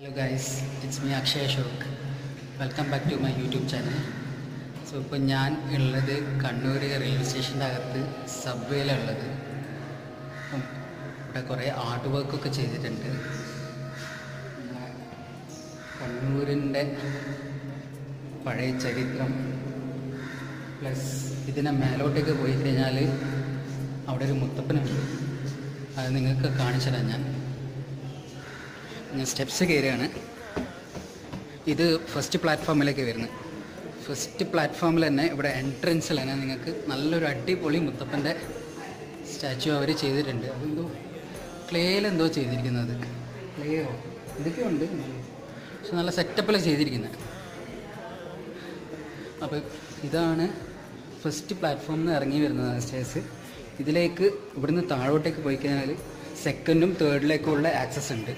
Hello guys it's me Akshay Ashok welcome back to my YouTube channel so ഇപ്പോൾ ഞാൻ ഉള്ളത് Kannur railway സ്റ്റേഷന്റെ അകത്ത് സബ്വേയിലുള്ളത് ഇവിടെ കുറേ ആർട്ട് വർക്കൊക്കെ ചെയ്തിട്ടുണ്ട്. കണ്ണൂരിന്റെ പഴയ ചരിത്രം പ്ലസ് ഇതിനെ മേലോട്ടേക്ക് പോയി കഴിഞ്ഞാൽ അവിടെ ഒരു മുത്തപ്പനുണ്ട്. അത് നിങ്ങൾക്ക് കാണിച്ചു തരാം ഞാൻ. ഞാൻ സ്റ്റെപ്സ് കയറുകയാണ്. ഇത് ഫസ്റ്റ് പ്ലാറ്റ്ഫോമിലേക്ക് വരുന്നത്. ഫസ്റ്റ് പ്ലാറ്റ്ഫോമിൽ തന്നെ ഇവിടെ എൻട്രൻസിൽ തന്നെ നിങ്ങൾക്ക് നല്ലൊരു അടിപൊളി മുത്തപ്പന്റെ സ്റ്റാച്ചു അവർ ചെയ്തിട്ടുണ്ട്. അതെന്തോ ക്ലേയിലെന്തോ ചെയ്തിരിക്കുന്നത്. ക്ലേയോ ഇതൊക്കെ ഉണ്ട്. പക്ഷെ നല്ല സെറ്റപ്പിൽ ചെയ്തിരിക്കുന്നത്. അപ്പോൾ ഇതാണ് ഫസ്റ്റ് പ്ലാറ്റ്ഫോമിൽ നിന്ന് ഇറങ്ങി വരുന്നത് സ്റ്റേഴ്സ് ഇതിലേക്ക് ഇവിടുന്ന് താഴോട്ടേക്ക് പോയി കഴിഞ്ഞാൽ സെക്കൻഡും തേർഡിലേക്കുള്ള ആക്സസ് ഉണ്ട്.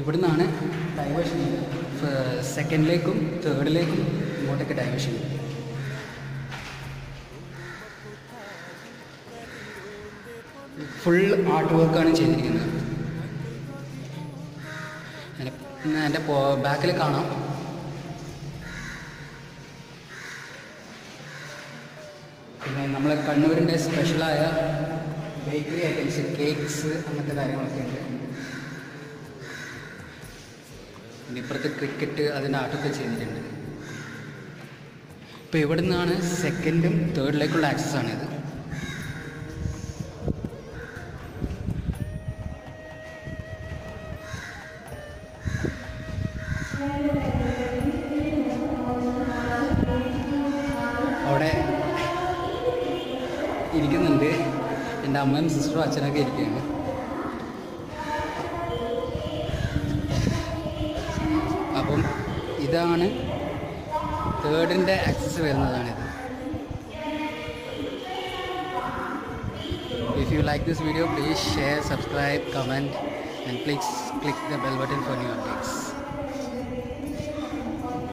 ഇവിടുന്നാണ് ഡൈവേഷൻ സെക്കൻഡിലേക്കും തേർഡിലേക്കും ഇങ്ങോട്ടൊക്കെ ഡൈവേഷൻ ഫുൾ ആർട്ട് വർക്കാണ് ചെയ്തിരിക്കുന്നത്. എന്റെ ബാക്കിൽ കാണാം. പിന്നെ നമ്മളെ കണ്ണൂരിന്റെ സ്പെഷ്യലായ ബേക്കറി ഐറ്റംസ് കേക്ക്സ് അങ്ങനത്തെ കാര്യങ്ങളൊക്കെ ഉണ്ട്. പിന്നെ ഇപ്പുറത്ത് ക്രിക്കറ്റ് അതിനാട്ടൊക്കെ ചെയ്തിട്ടുണ്ട്. ഇപ്പോൾ ഇവിടെ നിന്നാണ് സെക്കൻഡും തേർഡിലേക്കുള്ള ആക്സസ് ആണിത് അവിടെ ഇരിക്കുന്നുണ്ട്. എന്റെ അമ്മയും സിസ്റ്ററും അച്ഛനൊക്കെ ഇരിക്കുകയാണ്. ഇതാണ് തേർഡിന്റെ access വരുന്നതാണിത്. If you like this video please share subscribe comment and please click the bell button for new updates